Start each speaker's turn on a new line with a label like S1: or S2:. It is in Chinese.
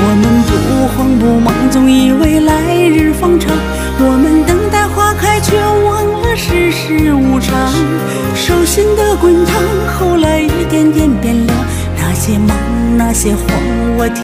S1: 我们不慌不忙，总以为来日方长。我们等待花开，却忘了世事无常。手心的滚烫，后来一点点变凉。那些梦，那些谎，我。